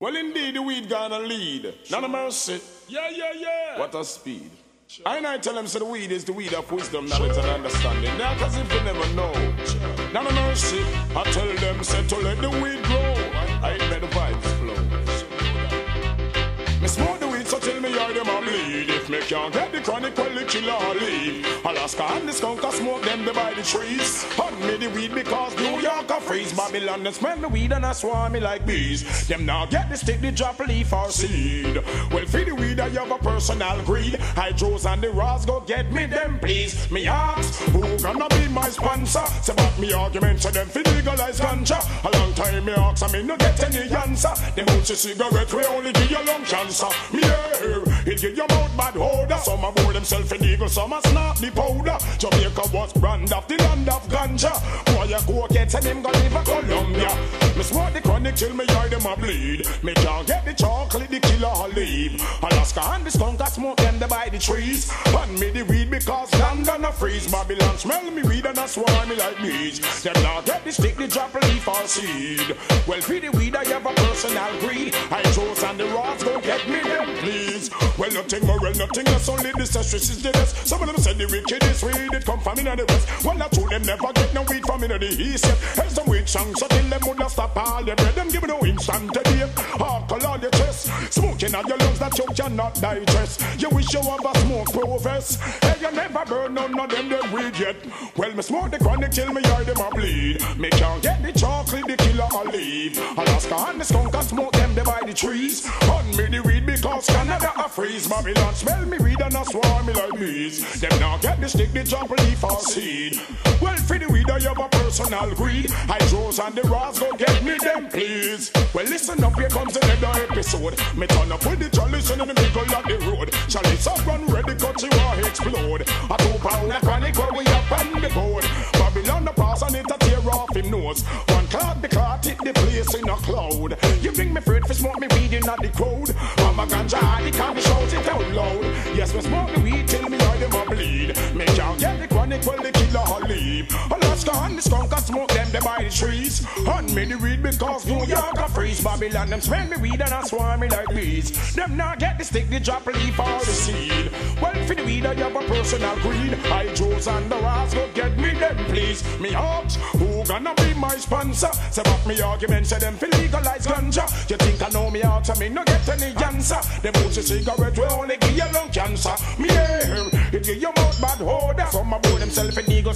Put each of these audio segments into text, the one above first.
Well, indeed, the weed gonna lead. None of mercy. Yeah, yeah, yeah. What a speed. Sure. I I tell them, so the weed is the weed of wisdom, knowledge, sure. and understanding. Now, cause if you never know, sure. none of mercy. I tell them, say to let the weed grow. I let the vibes flow. Me smoke the weed, so tell me how them a lead. If me can't get the the killer leave. Alaska and the skunk, I smoke them they by the trees. Hunt me the weed because New York a freeze. Babylon, they smell the weed and I swarm me like bees. Them now get the stick, the drop leaf or seed. Well, for the weed, I have a personal greed. Hydros and the Ross go get me them, please. Me ask, who gonna be my sponsor? Say about me argument, so them fi legalize ganja. A long time me ask, I me no get any answer. Them your cigarette, we only give you lung cancer. Me hear, it give your mouth bad odor. Some a bore themself in eagle, some a snap the powder. Jamaica was brand of the land of ganja. Boy, you go get and him go live a Colombia. Me smoke the chronic till me eye them a bleed. Me can't get the chocolate, the killer leave. Alaska and the skunk, I smoke them by the trees. Hand me the weed because London a freeze. Babylon smell me weed and I swarm me like bees. Them now get the stick, the drop a leaf or seed. Well, for the weed, I have a personal greed. I chose and the rods go get me nothing more, well, nothing less, only the stress is the best. Some of them said the wicked is weed, it come from in the west. Well, I told them never get no weed from in the east. Here's some weed songs, so till them would stop all the bread. Them give no instant today. Alcohol on your chest, smoking on your lungs that you cannot digest. You wish you have a smoke progress. Hey, you never burn none of them them weed yet. Well, me smoke the chronic till me eye them a bleed. Me can't get the chocolate, the killer a leave. Alaska and the skunk and smoke them they by the trees. A. Babylon smell me weed and a swarm me like bees. Them now get the stick, the jump leaf or seed. Well, for the weed I have a personal greed. Hydros and the Ross go get me them please. Well, listen up, here comes another episode. Me turn up with the chalice in the middle of the road. Chalice up run ready, cut you war explode. A two pound of chronic where we up on the board. Babylon the pass and it a tear off him nose. One cloud, the cloud hit the place in a cloud. You bring me fruit for smoke me weed in the crowd. I'm a ganja, the can't a bleed. Me can't get the chronic, well the killer leave. Alaska and the skunk a smoke them they by the trees. Hunt me the weed because New York a freeze. Babylon them smell me weed and I swarm me like bees. Them not get the stick, the drop leaf or the seed. Well, for the weed I have a personal greed. I chose and the go get me them please. Me ask who gonna be my sponsor? Say about me argument, say them fi legalize ganja. You think I know me out, so me no get any answer. Them your cigarette will only give you lung cancer. Me eh, hear it give your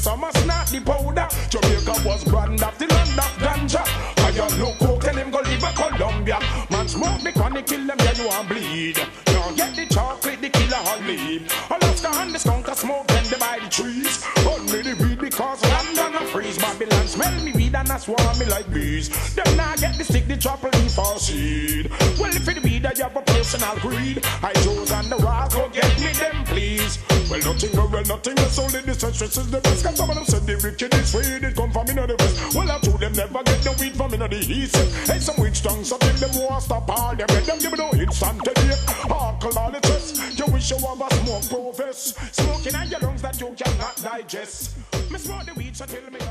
some a snap the powder. Jamaica was brand of the land of ganja. I you look coke, tell him go live a Colombia. Man smoke me chronic, kill them, then you want bleed. You get the chocolate, the killer or leave. Alaska and the skunk a smoke, then they by the trees. Me the weed because London a freeze. Babylon smell me weed and I swarm me like bees. Them now get the stick, the drop leaf or seed. Well, if it weed, I have a personal greed. I chose and the rock go get me them, please. Well, nothing, well, nothing, that's only the stress is the best. Cause some of them said the wicked is weed, it come from in the west. Well, I told them never get the weed from in the east. Hey, some witch tongues, so till them want stop all them. Let them give me no instant today. Alcohol on the chest. You wish you a smoke profess. Smoking on your lungs that you cannot digest. Me smoke the weed, so tell me.